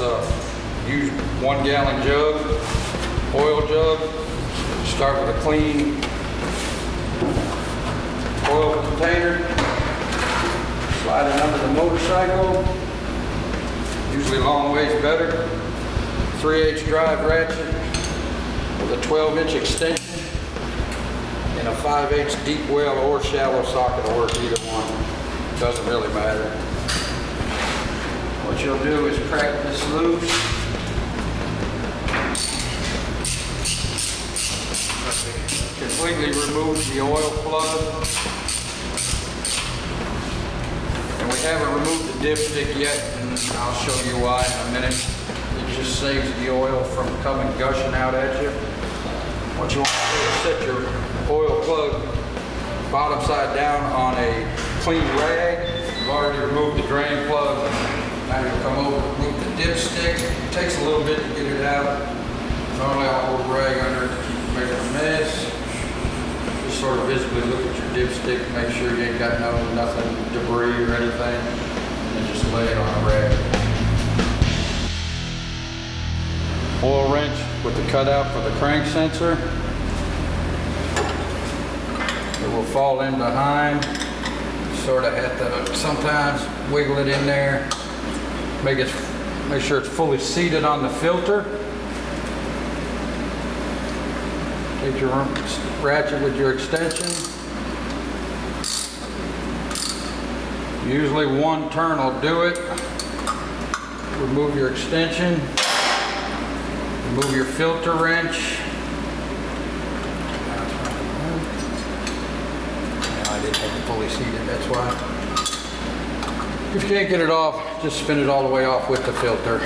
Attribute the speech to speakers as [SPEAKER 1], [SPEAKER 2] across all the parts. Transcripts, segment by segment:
[SPEAKER 1] a used one gallon jug, oil jug. Start with a clean oil container. Slide it under the motorcycle. Usually long ways better. 3 H drive ratchet with a 12 inch extension and a 5 8 deep well or shallow socket will work either one. Doesn't really matter. What you'll do is crack this loose. Completely remove the oil plug. And we haven't removed the dipstick yet, and I'll show you why in a minute. It just saves the oil from coming gushing out at you. What you want to do is set your oil plug bottom side down on a clean rag. You've already removed the drain plug. Now you'll come over, remove the dipstick. It takes a little bit to get it out. Normally I'll hold a rag under it to keep from making a mess. Just sort of visibly look at your dipstick, make sure you ain't got no, nothing, debris or anything, and just lay it on a rag. Oil wrench with the cutout for the crank sensor. It will fall in behind, sort of at the, sometimes wiggle it in there, make it, make sure it's fully seated on the filter. Take your ratchet with your extension. Usually one turn will do it. Remove your extension. Remove your filter wrench. I didn't have it fully seated, that's why. If you can't get it off, just spin it all the way off with the filter.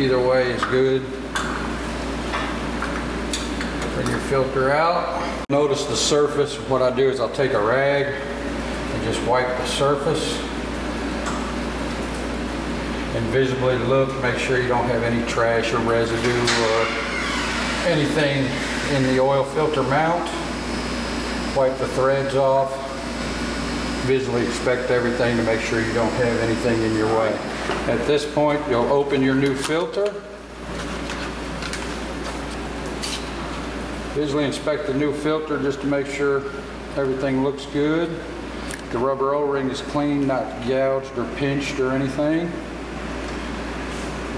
[SPEAKER 1] Either way is good. Bring your filter out. Notice the surface. What I do is I'll take a rag and just wipe the surface. And visibly look, make sure you don't have any trash or residue or anything in the oil filter mount. Wipe the threads off. Visually inspect everything to make sure you don't have anything in your way. At this point, you'll open your new filter. Visually inspect the new filter just to make sure everything looks good. The rubber O-ring is clean, not gouged or pinched or anything.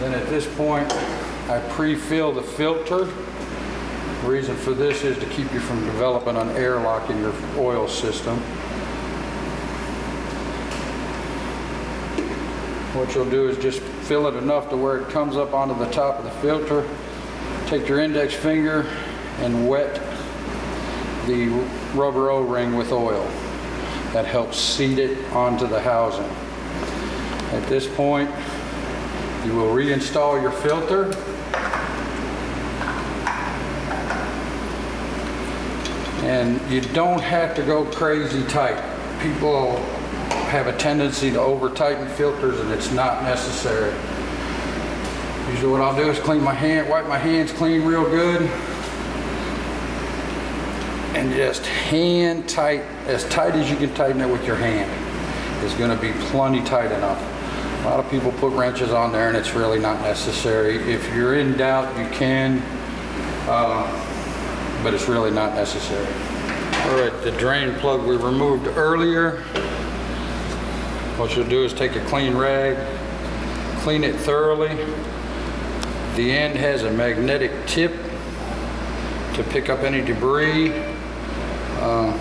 [SPEAKER 1] Then at this point, I pre-fill the filter. The reason for this is to keep you from developing an airlock in your oil system. What you'll do is just fill it enough to where it comes up onto the top of the filter. Take your index finger and wet the rubber O-ring with oil. That helps seat it onto the housing. At this point, you will reinstall your filter. And you don't have to go crazy tight. People have a tendency to over tighten filters and it's not necessary. Usually what I'll do is clean my hand, wipe my hands clean real good and just hand tight, as tight as you can tighten it with your hand is going to be plenty tight enough. A lot of people put wrenches on there and it's really not necessary. If you're in doubt, you can, uh, but it's really not necessary. All right, the drain plug we removed earlier. What you'll do is take a clean rag, clean it thoroughly. The end has a magnetic tip to pick up any debris. Uh,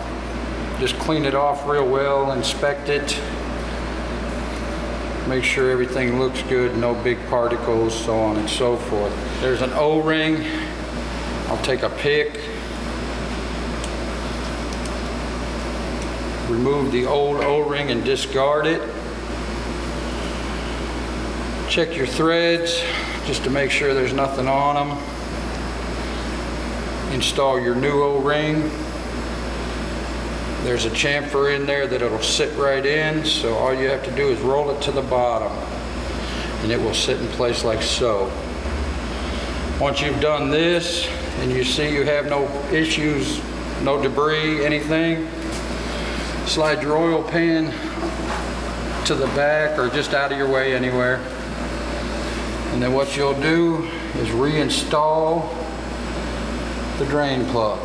[SPEAKER 1] just clean it off real well, inspect it. Make sure everything looks good, no big particles, so on and so forth. There's an O-ring. I'll take a pick. Remove the old O-ring and discard it. Check your threads just to make sure there's nothing on them. Install your new O-ring. There's a chamfer in there that it'll sit right in, so all you have to do is roll it to the bottom and it will sit in place like so. Once you've done this and you see you have no issues, no debris, anything, slide your oil pan to the back or just out of your way anywhere. And then what you'll do is reinstall the drain plug.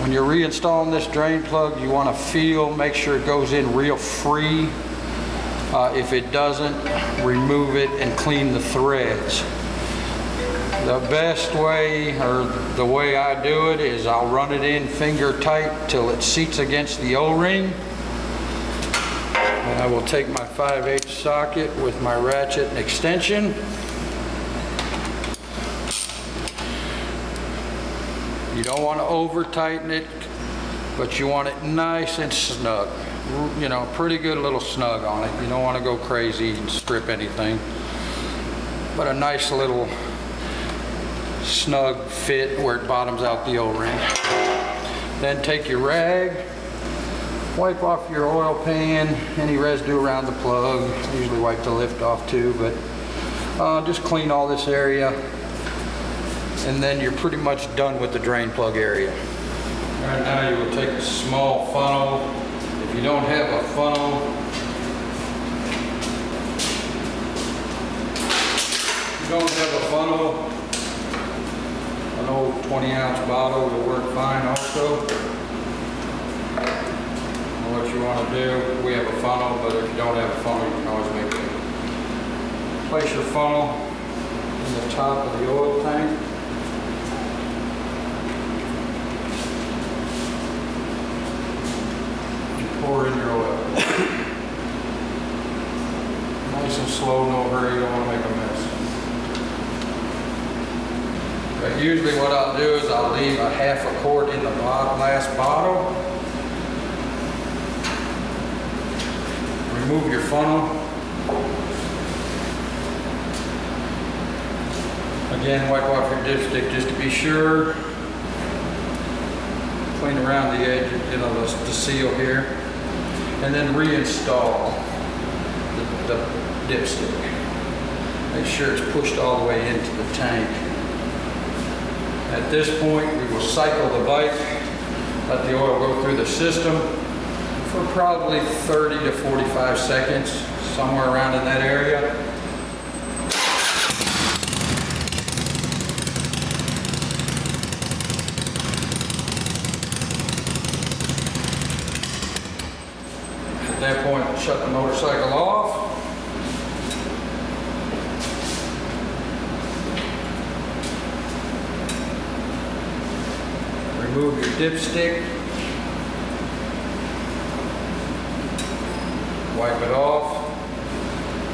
[SPEAKER 1] When you're reinstalling this drain plug, you want to feel, make sure it goes in real free. Uh, if it doesn't, remove it and clean the threads. The best way, or the way I do it, is I'll run it in finger tight till it seats against the O-ring. And I will take my 5/8 socket with my ratchet and extension. You don't want to over tighten it, but you want it nice and snug. You know, pretty good little snug on it. You don't want to go crazy and strip anything. But a nice little snug fit where it bottoms out the O-ring. Then take your rag, wipe off your oil pan, any residue around the plug. Usually wipe the lift off too, but uh, just clean all this area and then you're pretty much done with the drain plug area. Right now you will take a small funnel. If you don't have a funnel, if you don't have a funnel, an old 20 ounce bottle will work fine also. What you want to do, we have a funnel, but if you don't have a funnel, you can always make it. Place your funnel in the top of the oil tank. pour in your oil. nice and slow, no hurry, you don't want to make a mess. But usually what I'll do is I'll leave a half a quart in the last bottle. Remove your funnel. Again, wipe off your dipstick just to be sure. Clean around the edge, you know, the, the seal here and then reinstall the, the dipstick. Make sure it's pushed all the way into the tank. At this point, we will cycle the bike, let the oil go through the system for probably 30 to 45 seconds, somewhere around in that area. At that point, shut the motorcycle off. Remove your dipstick. Wipe it off.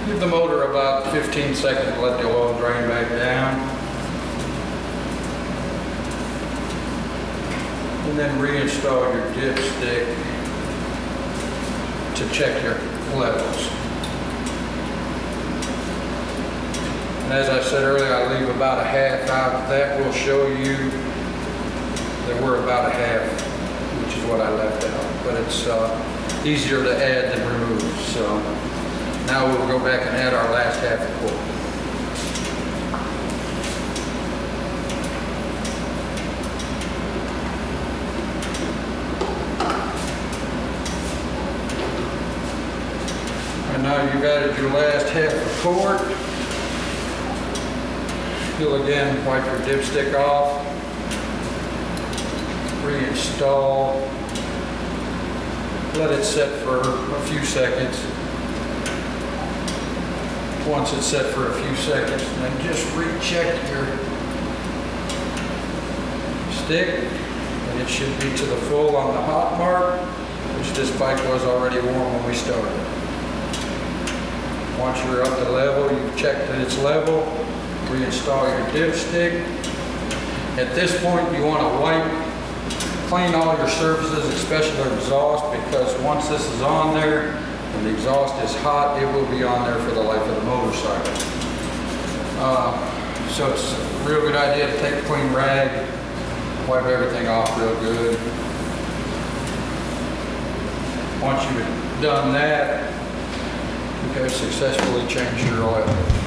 [SPEAKER 1] Give the motor about 15 seconds to let the oil drain back down. And then reinstall your dipstick to check your levels. And as I said earlier, I leave about a half out. That will show you we're about a half, which is what I left out. But it's uh, easier to add than remove. So now we'll go back and add our last half a quart. And now you've added your last half a quart. You'll again wipe your dipstick off, reinstall, let it set for a few seconds. Once it's set for a few seconds, then just recheck your stick and it should be to the full on the hot mark, which this bike was already warm when we started. Once you're up to level, you've checked that it's level, reinstall your dipstick. At this point, you want to wipe, clean all your surfaces, especially the exhaust, because once this is on there and the exhaust is hot, it will be on there for the life of the motorcycle. Uh, so it's a real good idea to take a clean rag, wipe everything off real good. Once you've done that, you have successfully changed your oil.